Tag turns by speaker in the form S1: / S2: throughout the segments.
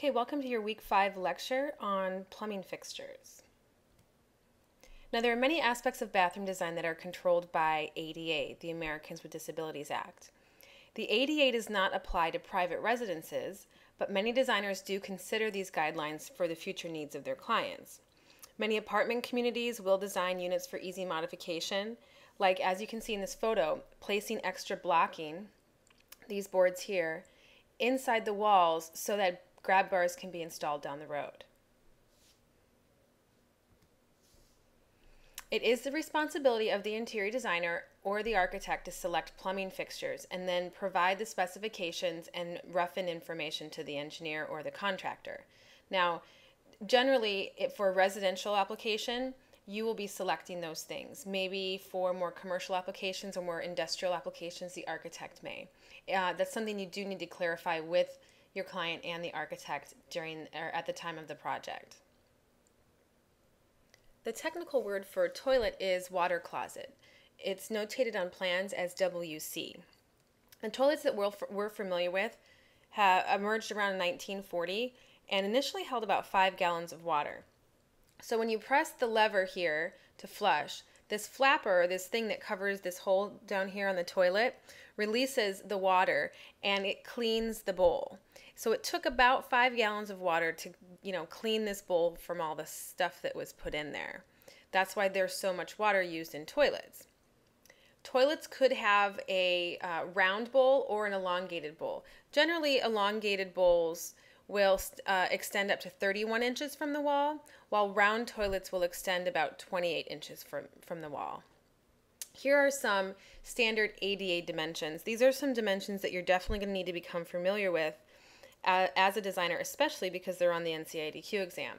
S1: Okay, welcome to your week five lecture on plumbing fixtures. Now, there are many aspects of bathroom design that are controlled by ADA, the Americans with Disabilities Act. The ADA does not apply to private residences, but many designers do consider these guidelines for the future needs of their clients. Many apartment communities will design units for easy modification, like as you can see in this photo, placing extra blocking, these boards here, inside the walls so that grab bars can be installed down the road. It is the responsibility of the interior designer or the architect to select plumbing fixtures and then provide the specifications and rough-in information to the engineer or the contractor. Now, generally, for a residential application, you will be selecting those things. Maybe for more commercial applications or more industrial applications, the architect may. Uh, that's something you do need to clarify with your client and the architect during or at the time of the project. The technical word for toilet is water closet. It's notated on plans as WC. The toilets that we're, we're familiar with have emerged around 1940 and initially held about five gallons of water. So when you press the lever here to flush, this flapper, this thing that covers this hole down here on the toilet, releases the water and it cleans the bowl. So it took about five gallons of water to, you know, clean this bowl from all the stuff that was put in there. That's why there's so much water used in toilets. Toilets could have a uh, round bowl or an elongated bowl. Generally, elongated bowls will uh, extend up to 31 inches from the wall, while round toilets will extend about 28 inches from, from the wall. Here are some standard ADA dimensions. These are some dimensions that you're definitely going to need to become familiar with as a designer, especially because they're on the NCIDQ exam.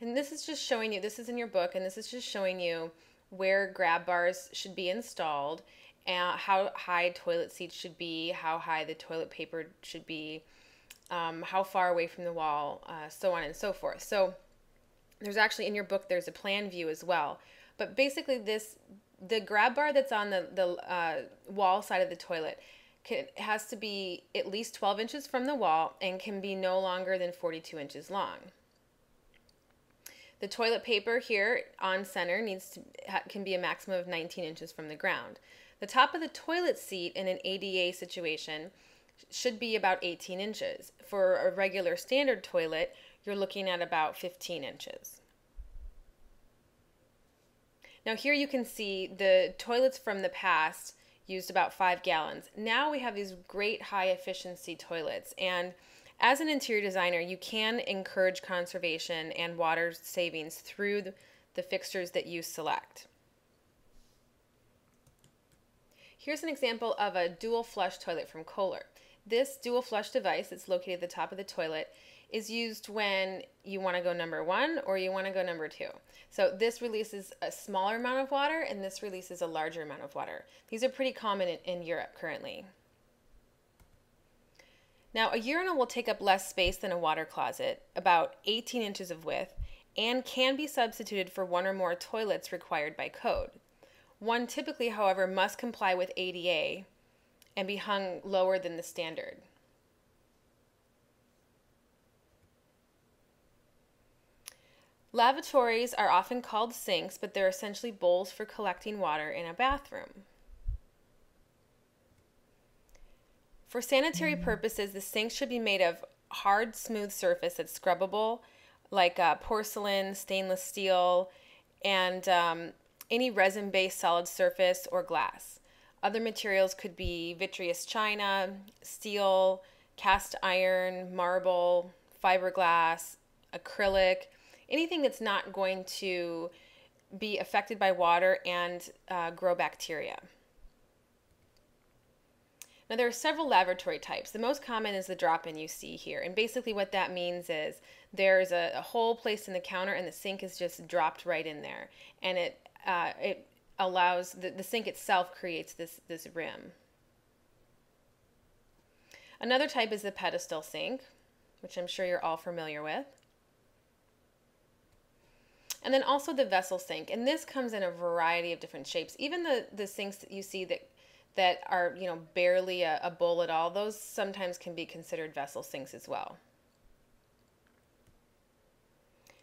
S1: And this is just showing you, this is in your book, and this is just showing you where grab bars should be installed, and how high toilet seats should be, how high the toilet paper should be, um, how far away from the wall, uh, so on and so forth. So there's actually in your book, there's a plan view as well. But basically this, the grab bar that's on the, the uh, wall side of the toilet can, has to be at least 12 inches from the wall and can be no longer than 42 inches long. The toilet paper here on center needs to can be a maximum of 19 inches from the ground. The top of the toilet seat in an ADA situation should be about 18 inches. For a regular standard toilet, you're looking at about 15 inches. Now here you can see the toilets from the past used about five gallons. Now we have these great high efficiency toilets. And as an interior designer, you can encourage conservation and water savings through the, fixtures that you select. Here's an example of a dual flush toilet from Kohler. This dual flush device that's located at the top of the toilet is used when you want to go number one or you want to go number two. So this releases a smaller amount of water and this releases a larger amount of water. These are pretty common in, in Europe currently. Now a urinal will take up less space than a water closet, about 18 inches of width, and can be substituted for one or more toilets required by code. One typically, however, must comply with ADA and be hung lower than the standard. Lavatories are often called sinks, but they're essentially bowls for collecting water in a bathroom. For sanitary mm. purposes, the sink should be made of hard, smooth surface that's scrubbable, like uh, porcelain, stainless steel, and um, any resin based solid surface or glass. Other materials could be vitreous china, steel, cast iron, marble, fiberglass, acrylic, anything that's not going to be affected by water and uh, grow bacteria. Now there are several lavatory types. The most common is the drop-in you see here. And basically what that means is there's a, a hole placed in the counter and the sink is just dropped right in there. And it, uh, it allows, the, the sink itself creates this, this rim. Another type is the pedestal sink, which I'm sure you're all familiar with. And then also the vessel sink. And this comes in a variety of different shapes. Even the, the sinks that you see that that are, you know, barely a, a bowl at all, those sometimes can be considered vessel sinks as well.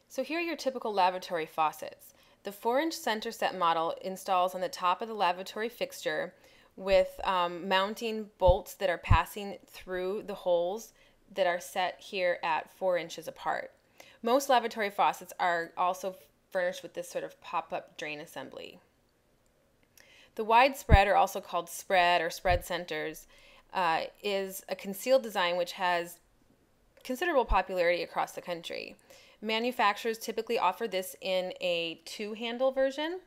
S1: So here are your typical lavatory faucets. The 4-inch center set model installs on the top of the lavatory fixture with um, mounting bolts that are passing through the holes that are set here at 4 inches apart. Most lavatory faucets are also furnished with this sort of pop-up drain assembly. The wide spread, or also called spread or spread centers, uh, is a concealed design which has considerable popularity across the country. Manufacturers typically offer this in a two handle version,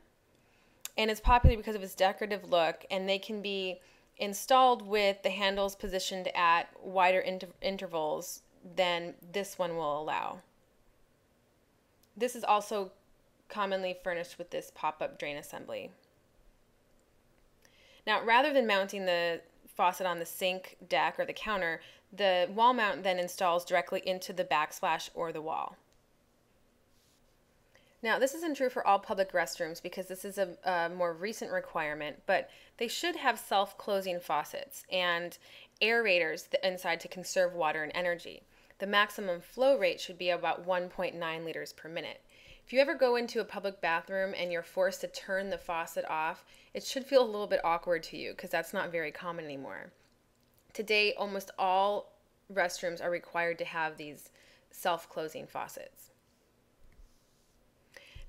S1: and it's popular because of its decorative look, and they can be installed with the handles positioned at wider inter intervals than this one will allow. This is also commonly furnished with this pop-up drain assembly. Now, rather than mounting the faucet on the sink, deck, or the counter, the wall mount then installs directly into the backsplash or the wall. Now, this isn't true for all public restrooms because this is a, a more recent requirement, but they should have self closing faucets and aerators inside to conserve water and energy. The maximum flow rate should be about 1.9 liters per minute. If you ever go into a public bathroom and you're forced to turn the faucet off, it should feel a little bit awkward to you because that's not very common anymore. Today, almost all restrooms are required to have these self closing faucets.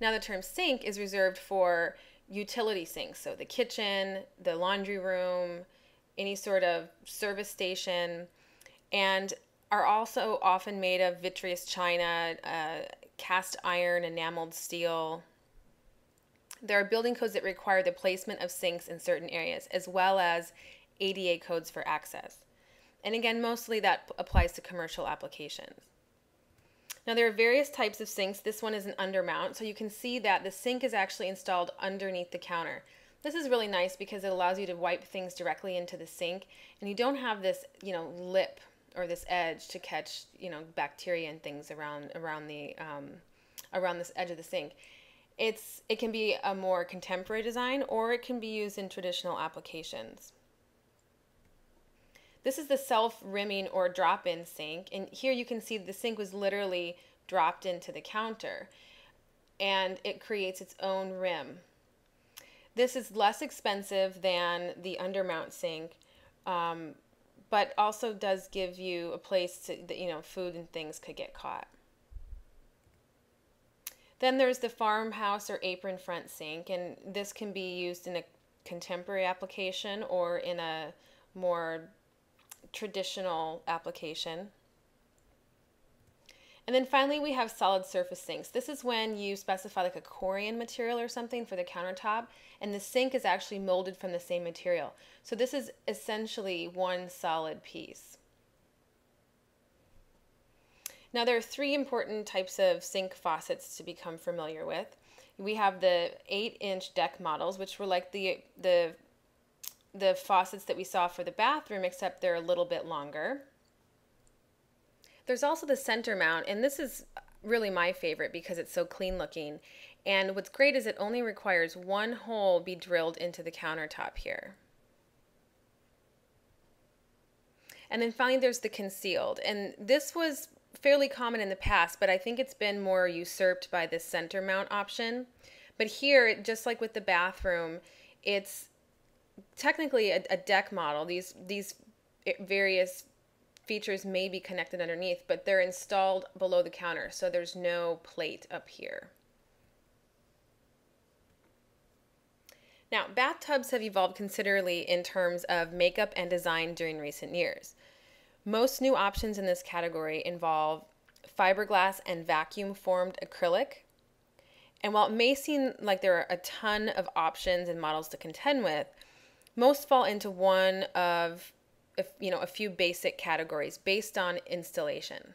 S1: Now, the term sink is reserved for utility sinks, so the kitchen, the laundry room, any sort of service station, and are also often made of vitreous china, uh, cast iron, enameled steel. There are building codes that require the placement of sinks in certain areas, as well as ADA codes for access. And again, mostly that applies to commercial applications. Now there are various types of sinks. This one is an undermount, so you can see that the sink is actually installed underneath the counter. This is really nice because it allows you to wipe things directly into the sink and you don't have this, you know, lip or this edge to catch, you know, bacteria and things around around the um, around this edge of the sink. It's it can be a more contemporary design or it can be used in traditional applications. This is the self-rimming or drop-in sink. And here you can see the sink was literally dropped into the counter and it creates its own rim. This is less expensive than the undermount sink, um, but also does give you a place to, that, you know, food and things could get caught. Then there's the farmhouse or apron front sink, and this can be used in a contemporary application or in a more traditional application. And then finally, we have solid surface sinks. This is when you specify like a Corian material or something for the countertop, and the sink is actually molded from the same material. So this is essentially one solid piece. Now there are three important types of sink faucets to become familiar with. We have the 8-inch deck models, which were like the, the the faucets that we saw for the bathroom, except they're a little bit longer. There's also the center mount, and this is really my favorite because it's so clean looking. And what's great is it only requires one hole be drilled into the countertop here. And then finally there's the concealed. And this was fairly common in the past, but I think it's been more usurped by the center mount option. But here, just like with the bathroom, it's technically a, a deck model. These these various features may be connected underneath, but they're installed below the counter, so there's no plate up here. Now, bathtubs have evolved considerably in terms of makeup and design during recent years. Most new options in this category involve fiberglass and vacuum formed acrylic. And while it may seem like there are a ton of options and models to contend with, most fall into one of you know a few basic categories based on installation.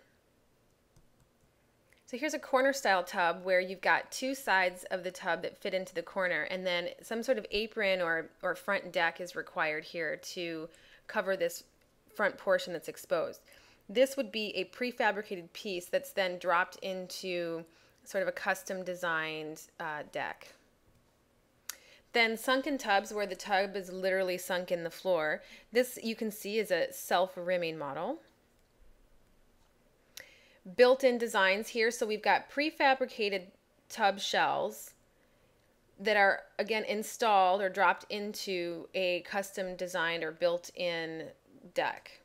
S1: So here's a corner style tub where you've got two sides of the tub that fit into the corner and then some sort of apron or, or front deck is required here to cover this front portion that's exposed. This would be a prefabricated piece that's then dropped into sort of a custom designed uh, deck. Then sunken tubs where the tub is literally sunk in the floor. This you can see is a self-rimming model. built-in designs here. So we've got prefabricated tub shells that are again installed or dropped into a custom designed or built-in deck.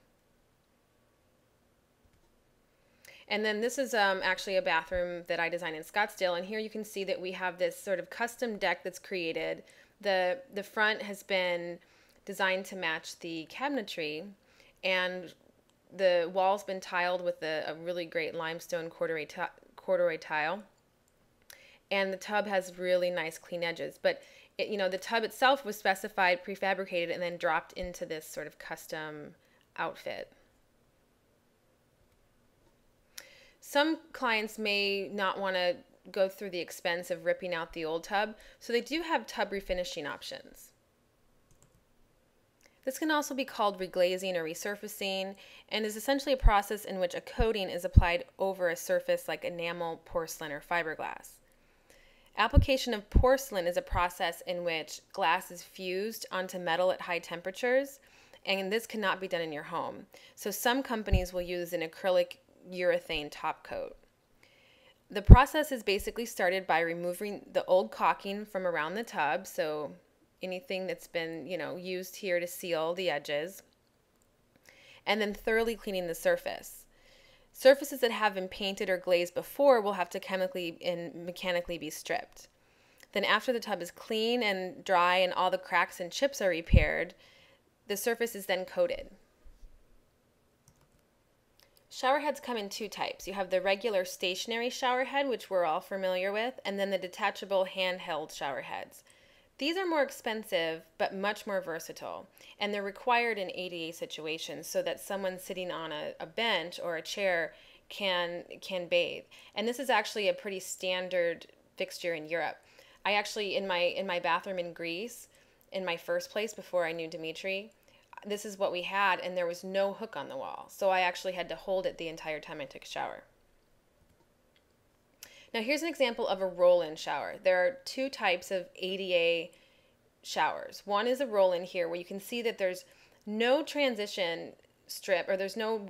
S1: And then this is um, actually a bathroom that I designed in Scottsdale. And here you can see that we have this sort of custom deck that's created. The, the front has been designed to match the cabinetry and the wall's been tiled with a, a really great limestone corduroy, corduroy tile. And the tub has really nice clean edges. But it, you know, the tub itself was specified, prefabricated, and then dropped into this sort of custom outfit. Some clients may not want to go through the expense of ripping out the old tub, so they do have tub refinishing options. This can also be called reglazing or resurfacing and is essentially a process in which a coating is applied over a surface like enamel, porcelain, or fiberglass. Application of porcelain is a process in which glass is fused onto metal at high temperatures, and this cannot be done in your home. So some companies will use an acrylic urethane top coat. The process is basically started by removing the old caulking from around the tub, so anything that's been, you know, used here to seal the edges, and then thoroughly cleaning the surface. Surfaces that have been painted or glazed before will have to chemically and mechanically be stripped. Then after the tub is clean and dry and all the cracks and chips are repaired, the surface is then coated. Shower heads come in two types. You have the regular stationary shower head, which we're all familiar with, and then the detachable handheld shower heads. These are more expensive, but much more versatile, and they're required in ADA situations so that someone sitting on a, a bench or a chair can can bathe. And this is actually a pretty standard fixture in Europe. I actually in my in my bathroom in Greece, in my first place before I knew Dimitri, this is what we had, and there was no hook on the wall. So I actually had to hold it the entire time I took a shower. Now here's an example of a roll-in shower. There are two types of ADA showers. One is a roll-in here where you can see that there's no transition strip or there's no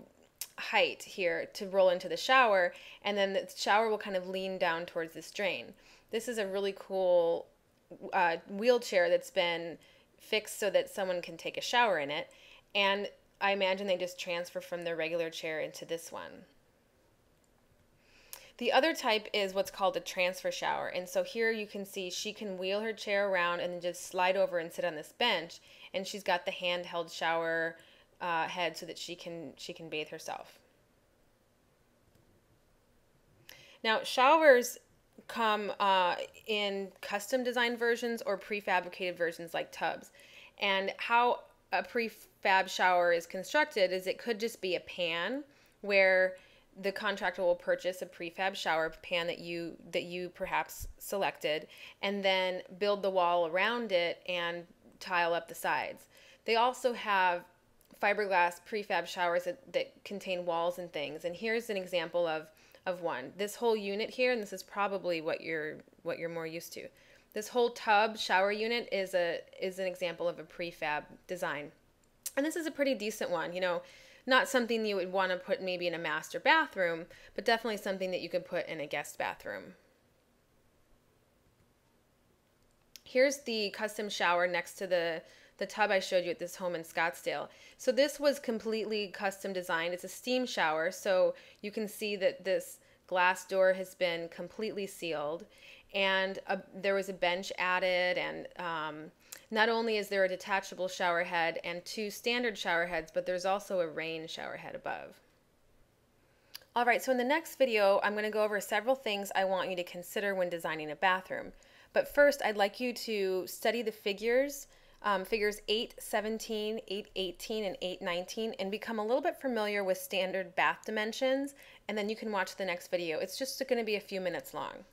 S1: height here to roll into the shower and then the shower will kind of lean down towards this drain. This is a really cool uh, wheelchair that's been fixed so that someone can take a shower in it. And I imagine they just transfer from their regular chair into this one. The other type is what's called a transfer shower. And so here you can see she can wheel her chair around and then just slide over and sit on this bench. And she's got the handheld shower uh, head so that she can she can bathe herself. Now showers come uh, in custom design versions or prefabricated versions like tubs. And how a prefab shower is constructed is it could just be a pan where the contractor will purchase a prefab shower pan that you that you perhaps selected and then build the wall around it and tile up the sides. They also have fiberglass prefab showers that, that contain walls and things. And here's an example of of one. This whole unit here, and this is probably what you're what you're more used to. This whole tub shower unit is a is an example of a prefab design. And this is a pretty decent one, you know, not something you would want to put maybe in a master bathroom, but definitely something that you could put in a guest bathroom. Here's the custom shower next to the the tub I showed you at this home in Scottsdale. So this was completely custom designed. It's a steam shower, so you can see that this glass door has been completely sealed and a, there was a bench added and um, not only is there a detachable shower head and two standard shower heads but there's also a rain shower head above all right so in the next video i'm going to go over several things i want you to consider when designing a bathroom but first i'd like you to study the figures um, figures 8, 17, 8, 18, and 8, 19, and become a little bit familiar with standard bath dimensions, and then you can watch the next video. It's just going to be a few minutes long.